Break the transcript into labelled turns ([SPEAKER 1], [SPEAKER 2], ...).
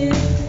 [SPEAKER 1] you.